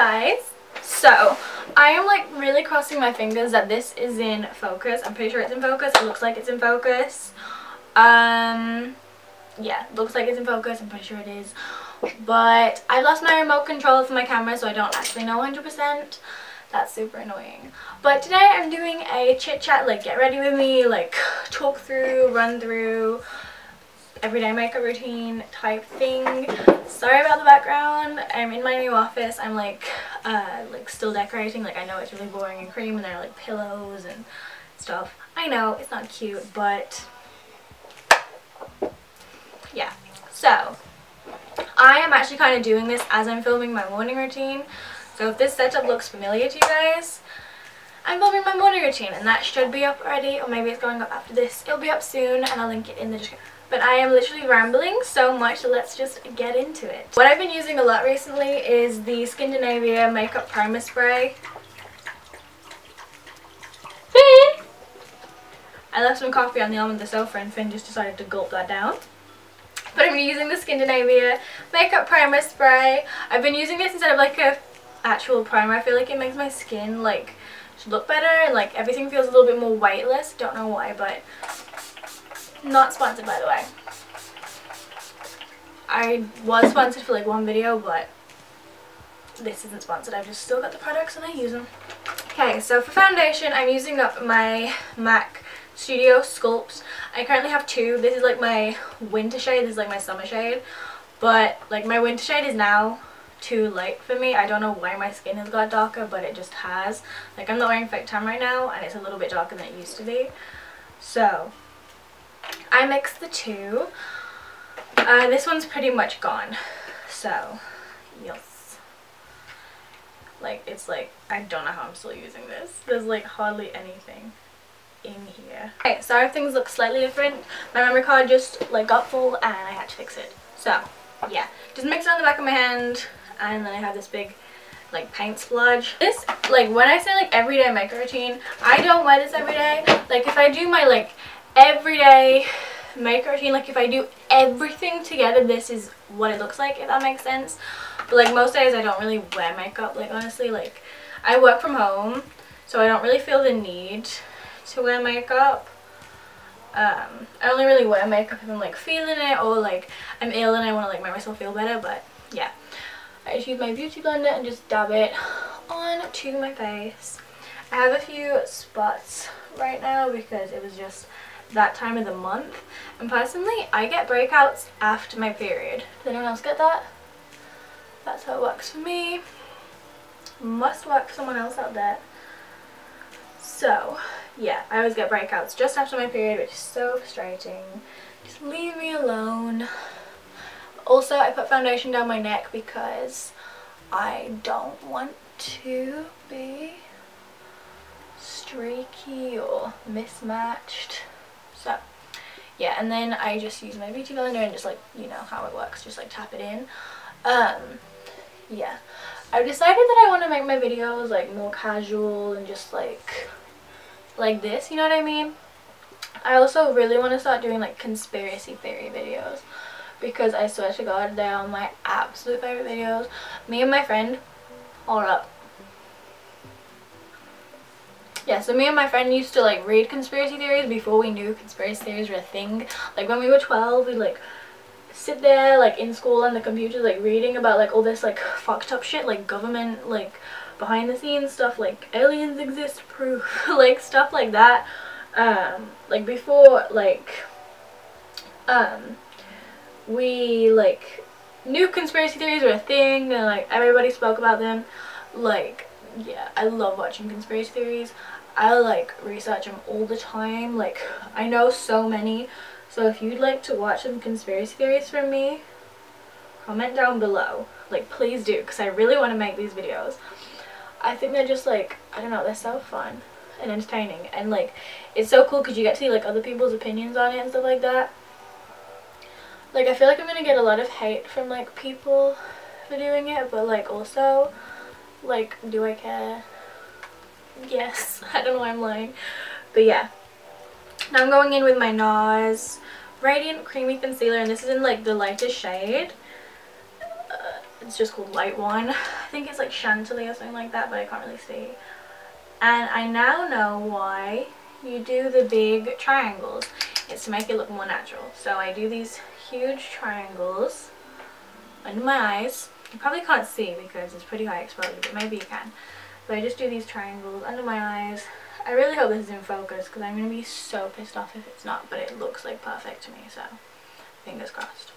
guys. So, I am like really crossing my fingers that this is in focus. I'm pretty sure it's in focus. It looks like it's in focus. Um, yeah, looks like it's in focus. I'm pretty sure it is. But I lost my remote control for my camera so I don't actually know 100%. That's super annoying. But today I'm doing a chit chat, like get ready with me, like talk through, run through, everyday makeup routine type thing. Sorry about the background. I'm in my new office. I'm like uh, like still decorating. Like I know it's really boring and cream and there are like pillows and stuff. I know it's not cute but yeah. So I am actually kind of doing this as I'm filming my morning routine. So if this setup looks familiar to you guys, I'm filming my morning routine and that should be up already or maybe it's going up after this. It'll be up soon and I'll link it in the description. But I am literally rambling so much let's just get into it. What I've been using a lot recently is the Skindinavia Makeup Primer Spray. Finn! I left some coffee on the arm of the sofa and Finn just decided to gulp that down. But I'm using the Skindinavia Makeup Primer Spray. I've been using this instead of like a actual primer. I feel like it makes my skin like look better and like everything feels a little bit more weightless. Don't know why but not sponsored by the way. I was sponsored for like one video but this isn't sponsored. I've just still got the products and I use them. Okay, so for foundation I'm using up my MAC Studio Sculpt. I currently have two. This is like my winter shade. This is like my summer shade. But like my winter shade is now too light for me. I don't know why my skin has got darker but it just has. Like I'm not wearing fake tan right now and it's a little bit darker than it used to be. So I mixed the two. Uh, this one's pretty much gone. So, yes. Like, it's like, I don't know how I'm still using this. There's like hardly anything in here. Okay, so things look slightly different. My memory card just like got full and I had to fix it. So, yeah. Just mix it on the back of my hand and then I have this big like paint splodge. This, like when I say like everyday makeup routine, I don't wear this every day. Like if I do my like everyday makeup routine. Like if I do everything together this is what it looks like if that makes sense. But like most days I don't really wear makeup. Like honestly like I work from home so I don't really feel the need to wear makeup. Um, I only really wear makeup if I'm like feeling it or like I'm ill and I want to like make myself feel better but yeah. I just use my beauty blender and just dab it on to my face. I have a few spots right now because it was just that time of the month. And personally, I get breakouts after my period. Does anyone else get that? That's how it works for me. Must work for someone else out there. So, yeah, I always get breakouts just after my period, which is so frustrating. Just leave me alone. Also, I put foundation down my neck because I don't want to be streaky or mismatched. So yeah, and then I just use my beauty blender and just like, you know how it works, just like tap it in. Um, yeah. I've decided that I want to make my videos like more casual and just like, like this, you know what I mean? I also really want to start doing like conspiracy theory videos because I swear to god they are my absolute favorite videos. Me and my friend are up yeah, so me and my friend used to like read conspiracy theories before we knew conspiracy theories were a thing. Like when we were 12, we'd like sit there like in school on the computer like reading about like all this like fucked up shit like government like behind the scenes stuff like aliens exist proof like stuff like that um like before like um we like knew conspiracy theories were a thing and like everybody spoke about them like yeah, I love watching conspiracy theories. I like research them all the time. Like, I know so many. So if you'd like to watch some conspiracy theories from me, comment down below. Like, please do, because I really want to make these videos. I think they're just like, I don't know, they're so fun and entertaining. And like, it's so cool because you get to see like other people's opinions on it and stuff like that. Like, I feel like I'm going to get a lot of hate from like people for doing it, but like also like, do I care? Yes. I don't know why I'm lying. But yeah. Now I'm going in with my NARS Radiant Creamy Concealer. And this is in like the lightest shade. Uh, It's just called Light One. I think it's like Chantilly or something like that, but I can't really see. And I now know why you do the big triangles. It's to make it look more natural. So I do these huge triangles under my eyes. You probably can't see because it's pretty high exposure, but maybe you can. So I just do these triangles under my eyes. I really hope this is in focus because I'm going to be so pissed off if it's not, but it looks like perfect to me, so fingers crossed.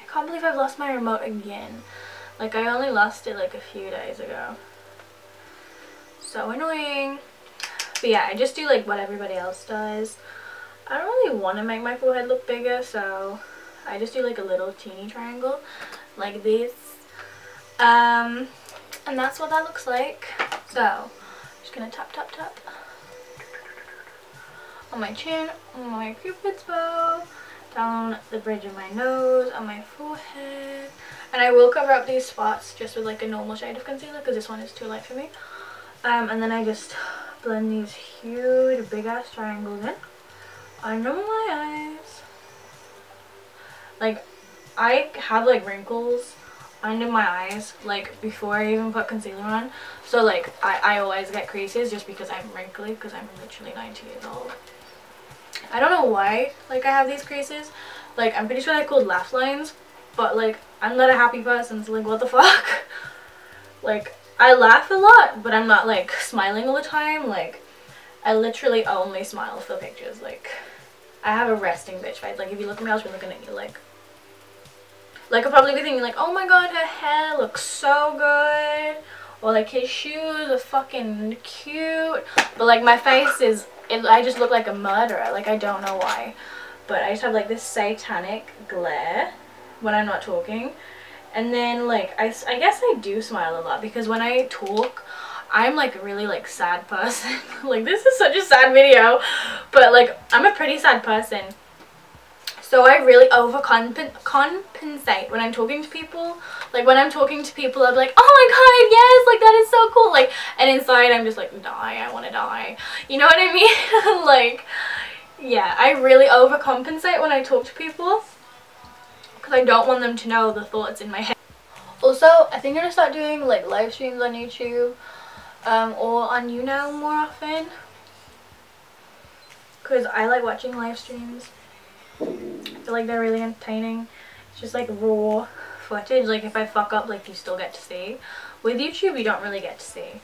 I can't believe I've lost my remote again. Like I only lost it like a few days ago. So annoying. But yeah, I just do like what everybody else does. I don't really want to make my forehead look bigger, so I just do like a little teeny triangle like this. Um, and that's what that looks like. So, I'm just to tap, tap, tap on my chin, on my cupid's bow, down the bridge of my nose, on my forehead. And I will cover up these spots just with like a normal shade of concealer because this one is too light for me. Um, and then I just blend these huge big ass triangles in under my eyes. Like I have like wrinkles under my eyes like before I even put concealer on. So like I, I always get creases just because I'm wrinkly because I'm literally 19 years old. I don't know why like I have these creases. Like I'm pretty sure they're called laugh lines but like I'm not a happy person so like what the fuck? Like I laugh a lot but I'm not like smiling all the time like I literally only smile for pictures like I have a resting bitch face. Like if you look at me I'll be looking at you like like I'll probably be thinking like, oh my god, her hair looks so good. Or like his shoes are fucking cute. But like my face is, it, I just look like a murderer. Like I don't know why. But I just have like this satanic glare when I'm not talking. And then like, I, I guess I do smile a lot because when I talk, I'm like a really like sad person. like this is such a sad video. But like, I'm a pretty sad person. So I really overcompensate when I'm talking to people. Like when I'm talking to people, I'm like, oh my god, yes, like that is so cool. Like, and inside I'm just like, die, I want to die. You know what I mean? like, yeah, I really overcompensate when I talk to people. Because I don't want them to know the thoughts in my head. Also, I think I'm to start doing like live streams on YouTube. Um, or on YouNow more often. Because I like watching live streams. Feel like they're really entertaining. It's just like raw footage. Like if I fuck up, like you still get to see. With YouTube, you don't really get to see.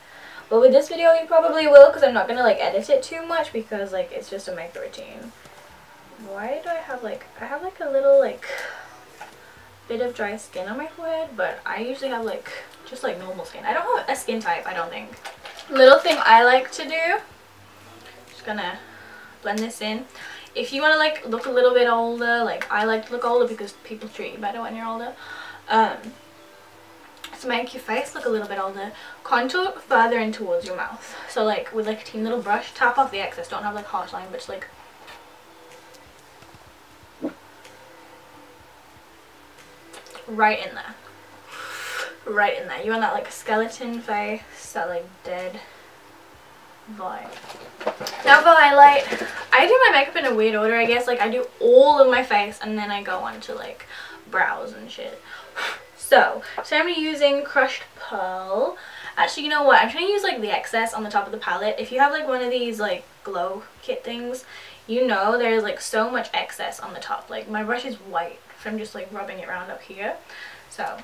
But with this video, you probably will because I'm not going to like edit it too much because like it's just a makeup routine. Why do I have like, I have like a little like bit of dry skin on my forehead, but I usually have like just like normal skin. I don't have a skin type, I don't think. Little thing I like to do, just gonna blend this in if you want to like look a little bit older, like I like to look older because people treat you better when you're older. Um, to make your face look a little bit older, contour further in towards your mouth. So like with like a teeny little brush, tap off the excess. Don't have like harsh line, but just like right in there. Right in there. You want that like skeleton face, that like dead vibe. Now for highlight, I do my makeup in a weird order I guess. Like I do all of my face and then I go on to like brows and shit. So, so I'm using Crushed Pearl. Actually, you know what? I'm trying to use like the excess on the top of the palette. If you have like one of these like glow kit things, you know there's like so much excess on the top. Like my brush is white from just like rubbing it around up here. So,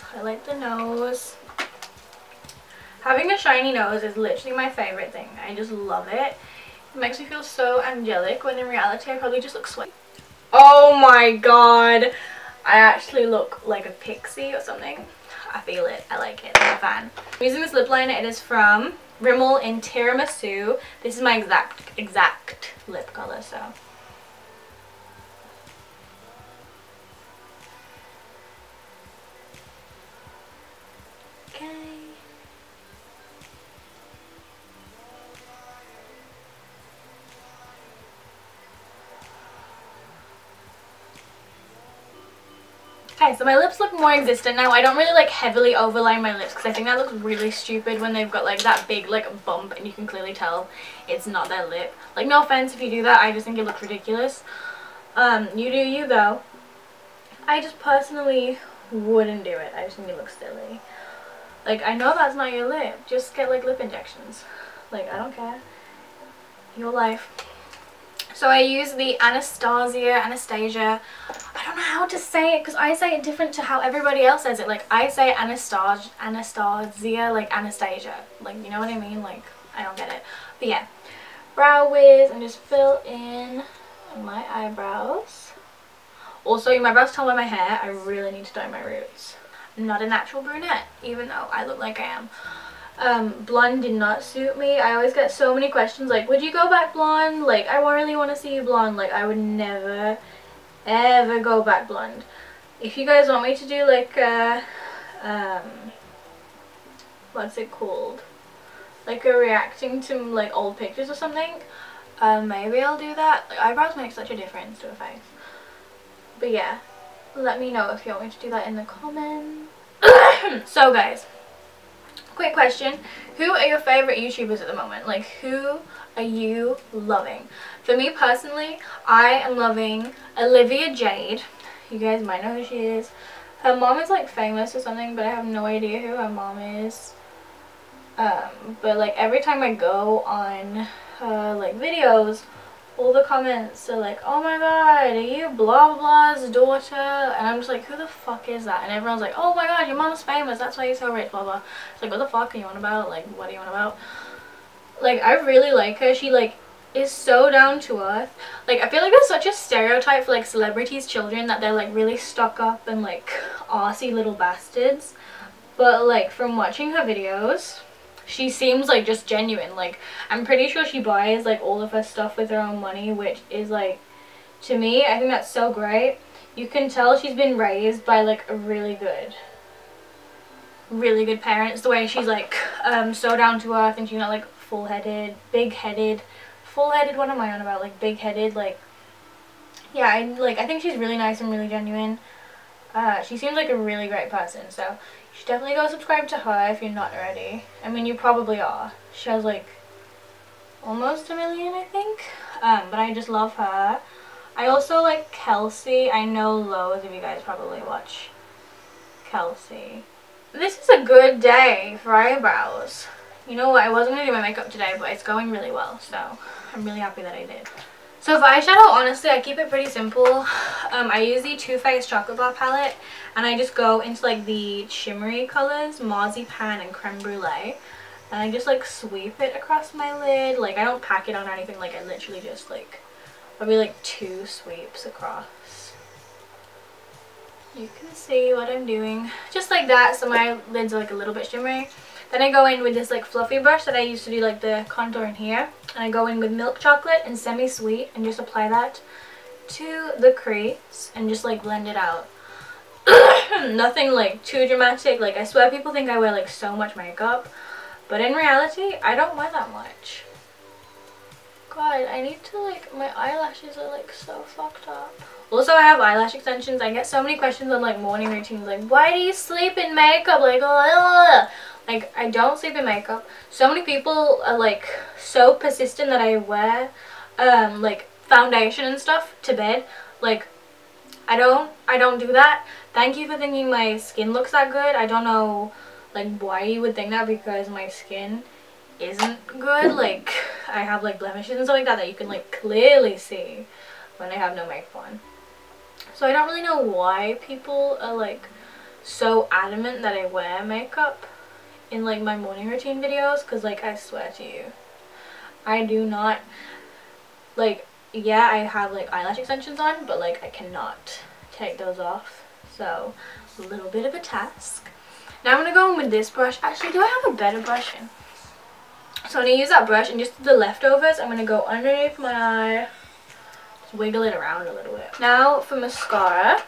highlight the nose. Having a shiny nose is literally my favorite thing. I just love it. It makes me feel so angelic when in reality I probably just look sweaty. Oh my god. I actually look like a pixie or something. I feel it. I like it. I'm a fan. I'm using this lip liner. It is from Rimmel in Tiramisu. This is my exact, exact lip color, so Okay, so my lips look more existent now. I don't really like heavily overline my lips because I think that looks really stupid when they've got like that big like bump and you can clearly tell it's not their lip. Like no offense if you do that, I just think it looks ridiculous. Um, you do you though. I just personally wouldn't do it. I just think it looks silly. Like, I know that's not your lip. Just get, like, lip injections. Like, I don't care. Your life. So I use the Anastasia, Anastasia. I don't know how to say it because I say it different to how everybody else says it. Like, I say Anastasia, Anastasia, like Anastasia. Like, you know what I mean? Like, I don't get it. But yeah. Brow wiz and just fill in my eyebrows. Also, able to tell by my hair, I really need to dye my roots. I'm not a natural brunette, even though I look like I am. Um, blonde did not suit me. I always get so many questions like, would you go back blonde? Like, I really want to see you blonde. Like, I would never, ever go back blonde. If you guys want me to do like a, um, what's it called? Like a reacting to like old pictures or something, um, maybe I'll do that. Like, eyebrows make such a difference to a face. But yeah, let me know if you want me to do that in the comments. so guys, quick question. Who are your favorite YouTubers at the moment? Like who are you loving? For me personally, I am loving Olivia Jade. You guys might know who she is. Her mom is like famous or something, but I have no idea who her mom is. Um, but like every time I go on her like videos, all the comments are like, oh my god, are you blah blah blah's daughter? And I'm just like, who the fuck is that? And everyone's like, oh my god, your mom's famous, that's why you're so rich, blah blah. It's like, what the fuck are you on about? Like, what are you on about? Like, I really like her. She like is so down to earth. Like, I feel like there's such a stereotype for like celebrities' children that they're like really stuck up and like arsy little bastards. But like, from watching her videos, she seems like just genuine. Like i'm pretty sure she buys like all of her stuff with her own money which is like to me i think that's so great. You can tell she's been raised by like a really good really good parents. The way she's like um so down to earth and she's not like full-headed big-headed full-headed what am i on about? Like big-headed like yeah i like i think she's really nice and really genuine uh, she seems like a really great person so you should definitely go subscribe to her if you're not already. I mean, you probably are. She has like almost a million, I think. Um, but I just love her. I also like Kelsey. I know loads of you guys probably watch Kelsey. This is a good day for eyebrows. You know what, I wasn't going to do my makeup today, but it's going really well, so I'm really happy that I did. So for eyeshadow, honestly, I keep it pretty simple. Um, I use the Too Faced Chocolate Bar palette, and I just go into like the shimmery colors, Marzipan and Creme Brulee. And I just like sweep it across my lid. Like I don't pack it on or anything, like I literally just like, probably like two sweeps across. You can see what I'm doing. Just like that, so my lids are like a little bit shimmery. Then I go in with this like fluffy brush that I used to do like the contour in here. And I go in with milk chocolate and semi-sweet and just apply that to the crease and just like blend it out. Nothing like too dramatic. Like I swear people think I wear like so much makeup. But in reality, I don't wear that much. God, I need to like, my eyelashes are like so fucked up. Also, I have eyelash extensions. I get so many questions on like morning routines. Like, why do you sleep in makeup? Like, ugh. Like, I don't sleep in makeup. So many people are, like, so persistent that I wear, um, like, foundation and stuff to bed. Like, I don't, I don't do that. Thank you for thinking my skin looks that good. I don't know, like, why you would think that because my skin isn't good. Like, I have, like, blemishes and stuff like that that you can, like, clearly see when I have no makeup on. So I don't really know why people are, like, so adamant that I wear makeup in like my morning routine videos because like I swear to you I do not like yeah I have like eyelash extensions on but like I cannot take those off. So a little bit of a task. Now I'm gonna go in with this brush. Actually do I have a better brush? In so I'm gonna use that brush and just the leftovers I'm gonna go underneath my eye just wiggle it around a little bit. Now for mascara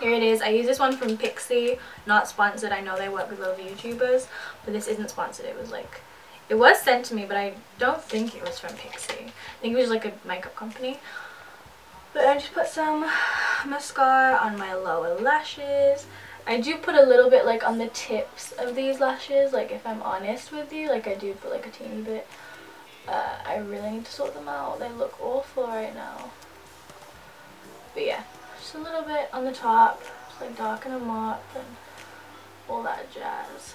here it is. I use this one from Pixi. Not sponsored. I know they work with lot YouTubers. But this isn't sponsored. It was like... It was sent to me, but I don't think it was from Pixi. I think it was like a makeup company. But I just put some mascara on my lower lashes. I do put a little bit like on the tips of these lashes. Like if I'm honest with you. Like I do put like a teeny bit. Uh, I really need to sort them out. They look awful right now. But yeah just a little bit on the top, just like darken them up and all that jazz.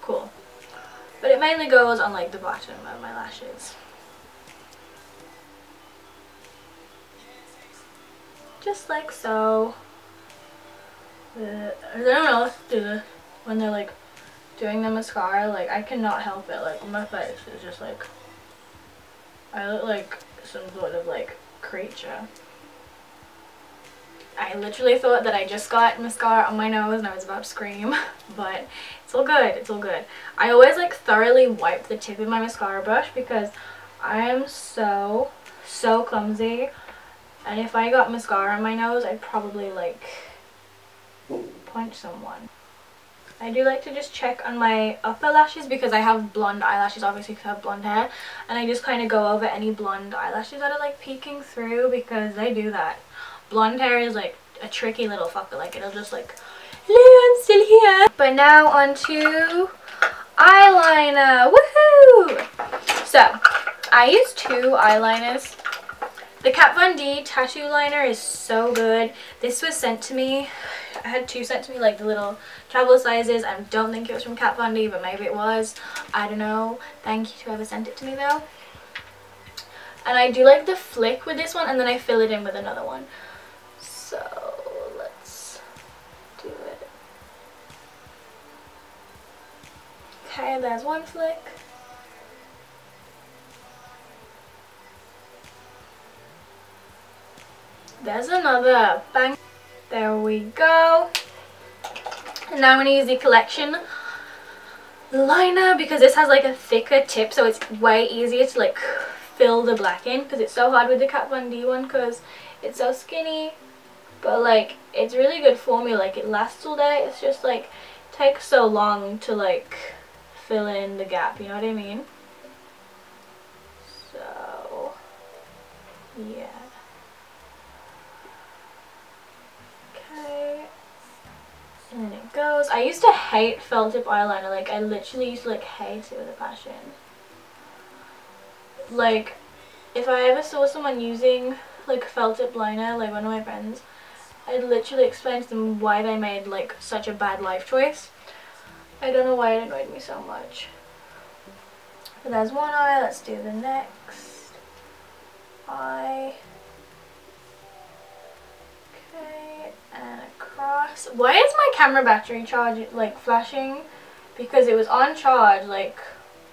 Cool. But it mainly goes on like the bottom of my lashes. Just like so. Uh, I don't know do this when they're like doing the mascara, like I cannot help it. Like my face is just like I look like some sort of like creature. I literally thought that I just got mascara on my nose and I was about to scream, but it's all good, it's all good. I always like thoroughly wipe the tip of my mascara brush because I am so, so clumsy. And if I got mascara on my nose, I'd probably like punch someone. I do like to just check on my upper lashes because I have blonde eyelashes obviously because I have blonde hair and I just kind of go over any blonde eyelashes that are like peeking through because they do that. Blonde hair is like a tricky little fucker like it'll just like hello I'm still here. But now on to eyeliner woohoo! So I use two eyeliners the Kat Von D tattoo liner is so good. This was sent to me. I had two sent to me, like the little travel sizes. I don't think it was from Kat Von D, but maybe it was. I don't know. Thank you to whoever sent it to me though. And I do like the flick with this one and then I fill it in with another one. So let's do it. Okay, there's one flick. There's another. Bang. There we go. And now I'm going to use the collection liner because this has like a thicker tip so it's way easier to like fill the black in because it's so hard with the Kat Von D one because it's so skinny but like it's really good for me like it lasts all day it's just like takes so long to like fill in the gap you know what I mean so yeah Okay. And it goes. I used to hate felt tip eyeliner. Like, I literally used to, like, hate it with a passion. Like, if I ever saw someone using, like, felt tip liner, like one of my friends, I'd literally explained to them why they made, like, such a bad life choice. I don't know why it annoyed me so much. But there's one eye. Let's do the next eye. Okay, and across. Why is my camera battery charge like flashing? Because it was on charge like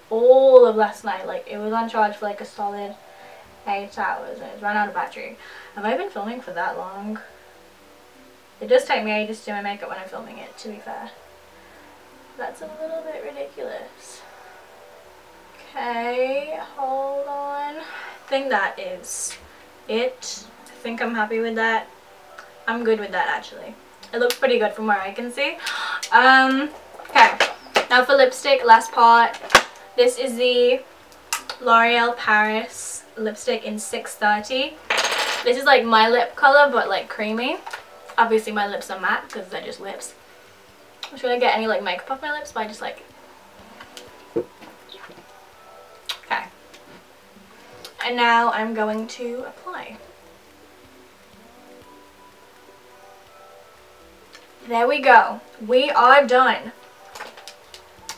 all of last night. Like it was on charge for like a solid eight hours and it's run out of battery. Have I been filming for that long? It does take me ages to do my makeup when I'm filming it, to be fair. That's a little bit ridiculous. Okay, hold on. I think that is it. I think I'm happy with that. I'm good with that actually. It looks pretty good from where I can see. Um, okay, now for lipstick, last part. This is the L'Oreal Paris lipstick in 630. This is like my lip color but like creamy. Obviously my lips are matte because they're just lips. I'm just gonna get any like makeup off my lips but I just like Okay. And now I'm going to apply. There we go. We are done.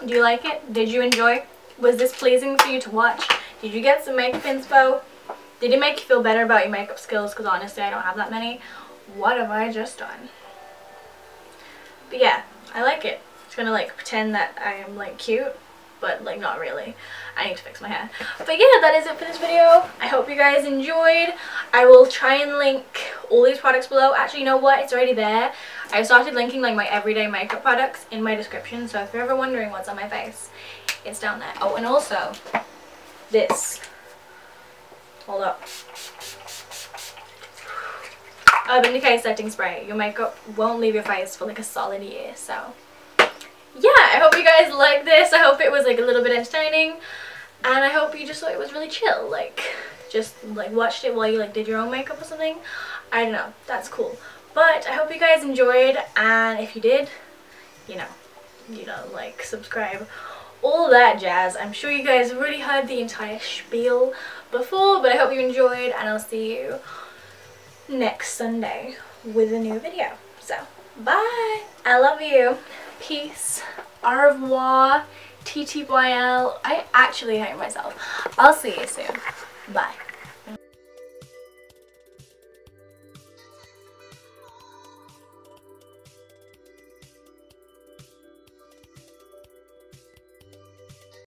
Do you like it? Did you enjoy? Was this pleasing for you to watch? Did you get some makeup inspo? Did it make you feel better about your makeup skills? Because honestly, I don't have that many. What have I just done? But yeah, I like it. It's gonna like pretend that I am like cute but like not really. I need to fix my hair. But yeah, that is it for this video. I hope you guys enjoyed. I will try and link all these products below. Actually, you know what? It's already there. I've started linking like my everyday makeup products in my description. So if you're ever wondering what's on my face, it's down there. Oh, and also this. Hold up. Oh, Urban Decay Setting Spray. Your makeup won't leave your face for like a solid year. So yeah, I hope you guys like this. I hope it was like a little bit entertaining. And I hope you just thought it was really chill. Like, just like watched it while you like did your own makeup or something. I don't know. That's cool. But I hope you guys enjoyed. And if you did, you know, you know, like, subscribe. All that jazz. I'm sure you guys already heard the entire spiel before. But I hope you enjoyed. And I'll see you next Sunday with a new video. So, bye! I love you. Peace. Au revoir. TTYL. I actually hate myself. I'll see you soon. Bye.